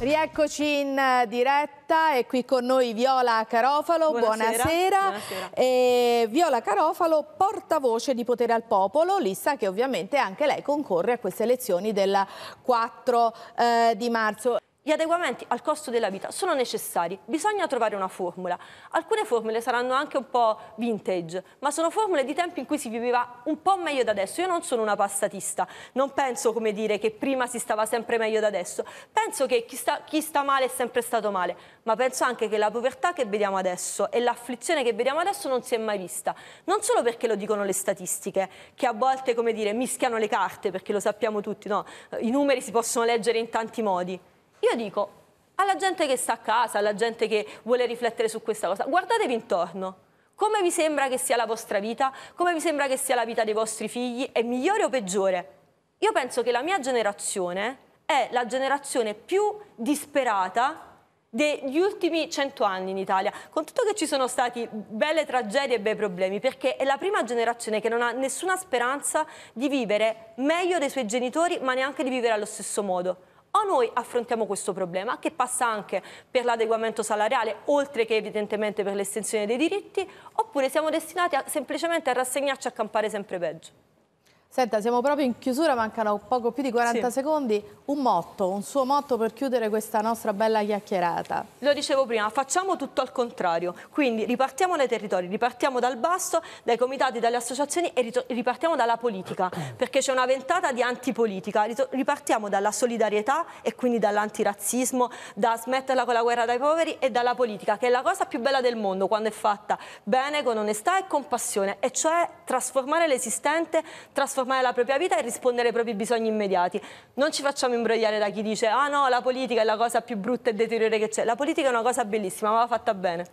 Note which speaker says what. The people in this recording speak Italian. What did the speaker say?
Speaker 1: Rieccoci in eh, diretta, è qui con noi Viola Carofalo, buonasera. buonasera. buonasera. E Viola Carofalo, portavoce di Potere al Popolo, lista che ovviamente anche lei concorre a queste elezioni del 4 eh, di marzo.
Speaker 2: Gli adeguamenti al costo della vita sono necessari, bisogna trovare una formula. Alcune formule saranno anche un po' vintage, ma sono formule di tempi in cui si viveva un po' meglio da adesso. Io non sono una passatista, non penso come dire che prima si stava sempre meglio da adesso. Penso che chi sta, chi sta male è sempre stato male, ma penso anche che la povertà che vediamo adesso e l'afflizione che vediamo adesso non si è mai vista. Non solo perché lo dicono le statistiche, che a volte, come dire, mischiano le carte, perché lo sappiamo tutti, no? I numeri si possono leggere in tanti modi io dico alla gente che sta a casa, alla gente che vuole riflettere su questa cosa, guardatevi intorno. Come vi sembra che sia la vostra vita? Come vi sembra che sia la vita dei vostri figli? È migliore o peggiore? Io penso che la mia generazione è la generazione più disperata degli ultimi cento anni in Italia, con tutto che ci sono stati belle tragedie e bei problemi, perché è la prima generazione che non ha nessuna speranza di vivere meglio dei suoi genitori, ma neanche di vivere allo stesso modo. O noi affrontiamo questo problema, che passa anche per l'adeguamento salariale, oltre che evidentemente per l'estensione dei diritti, oppure siamo destinati a, semplicemente a rassegnarci a campare sempre peggio.
Speaker 1: Senta, siamo proprio in chiusura, mancano poco più di 40 sì. secondi. Un motto, un suo motto per chiudere questa nostra bella chiacchierata.
Speaker 2: Lo dicevo prima, facciamo tutto al contrario. Quindi ripartiamo dai territori, ripartiamo dal basso, dai comitati, dalle associazioni e ripartiamo dalla politica, perché c'è una ventata di antipolitica. Ripartiamo dalla solidarietà e quindi dall'antirazzismo, da smetterla con la guerra dai poveri e dalla politica, che è la cosa più bella del mondo quando è fatta bene, con onestà e compassione, e cioè trasformare l'esistente, trasformare trasformare la propria vita e rispondere ai propri bisogni immediati. Non ci facciamo imbrogliare da chi dice ah no, la politica è la cosa più brutta e deteriore che c'è. La politica è una cosa bellissima, ma va fatta bene.